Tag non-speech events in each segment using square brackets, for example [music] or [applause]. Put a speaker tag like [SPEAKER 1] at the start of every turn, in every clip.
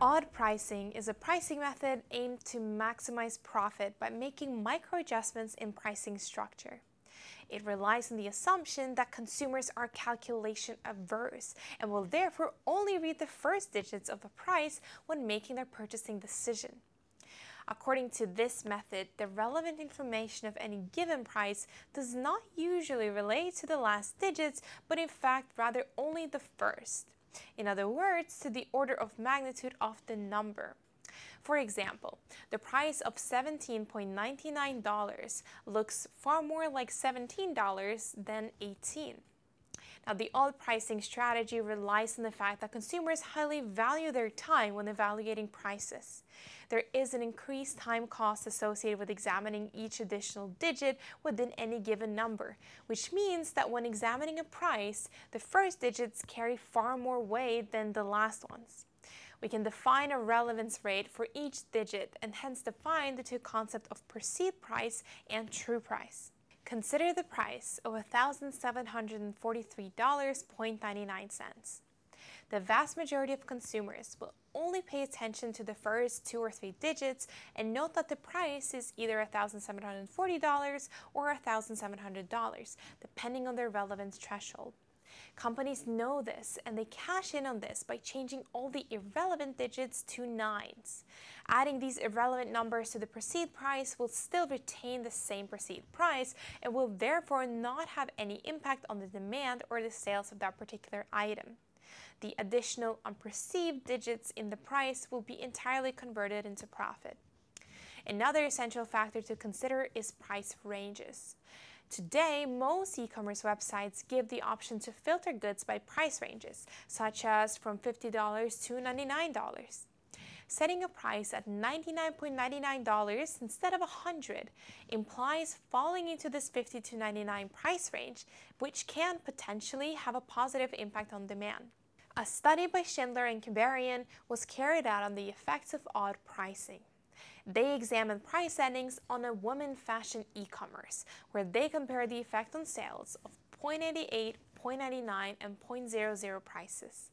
[SPEAKER 1] Odd pricing is a pricing method aimed to maximize profit by making micro adjustments in pricing structure. It relies on the assumption that consumers are calculation averse and will therefore only read the first digits of a price when making their purchasing decision. According to this method, the relevant information of any given price does not usually relate to the last digits, but in fact rather only the first. In other words, to the order of magnitude of the number. For example, the price of $17.99 looks far more like $17 than 18. Now, the odd pricing strategy relies on the fact that consumers highly value their time when evaluating prices. There is an increased time cost associated with examining each additional digit within any given number, which means that when examining a price, the first digits carry far more weight than the last ones. We can define a relevance rate for each digit and hence define the two concepts of perceived price and true price. Consider the price of $1,743.99. The vast majority of consumers will only pay attention to the first two or three digits and note that the price is either $1,740 or $1,700, depending on their relevance threshold. Companies know this and they cash in on this by changing all the irrelevant digits to nines. Adding these irrelevant numbers to the perceived price will still retain the same perceived price and will therefore not have any impact on the demand or the sales of that particular item. The additional unperceived digits in the price will be entirely converted into profit. Another essential factor to consider is price ranges. Today, most e-commerce websites give the option to filter goods by price ranges, such as from $50 to $99. Setting a price at $99.99 instead of 100 implies falling into this 50 to 99 price range, which can potentially have a positive impact on demand. A study by Schindler and Kibarian was carried out on the effects of odd pricing. They examined price settings on a women fashion e-commerce, where they compared the effect on sales of 0.88, 0.99, and 0.00 prices.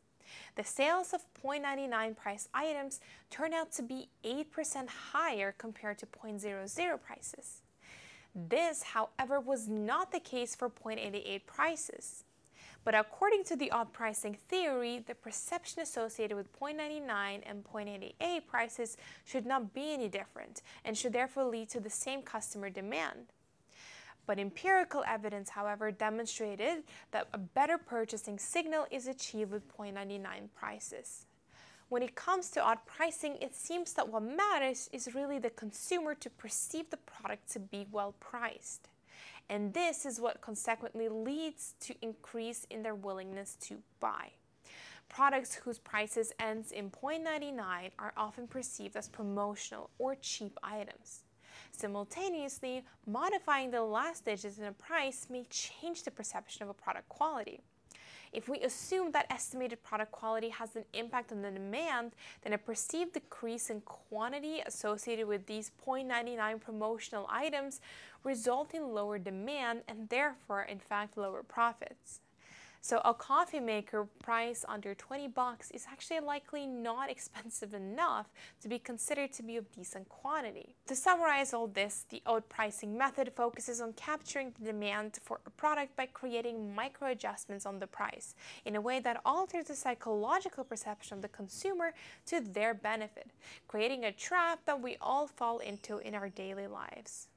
[SPEAKER 1] The sales of 0.99 price items turn out to be 8% higher compared to 0.00 prices. This, however, was not the case for 0.88 prices. But according to the odd pricing theory, the perception associated with 0.99 and 0.88 prices should not be any different and should therefore lead to the same customer demand. But empirical evidence, however, demonstrated that a better purchasing signal is achieved with 0.99 prices. When it comes to odd pricing, it seems that what matters is really the consumer to perceive the product to be well priced. And this is what consequently leads to increase in their willingness to buy. Products whose prices ends in 0.99 are often perceived as promotional or cheap items. Simultaneously, modifying the last digits in a price may change the perception of a product quality. If we assume that estimated product quality has an impact on the demand, then a perceived decrease in quantity associated with these 0.99 promotional items result in lower demand and therefore, in fact, lower profits. So a coffee maker price under 20 bucks is actually likely not [laughs] expensive enough to be considered to be of decent quantity. To summarize all this, the odd pricing method focuses on capturing the demand for a product by creating micro adjustments on the price in a way that alters the psychological perception of the consumer to their benefit, creating a trap that we all fall into in our daily lives.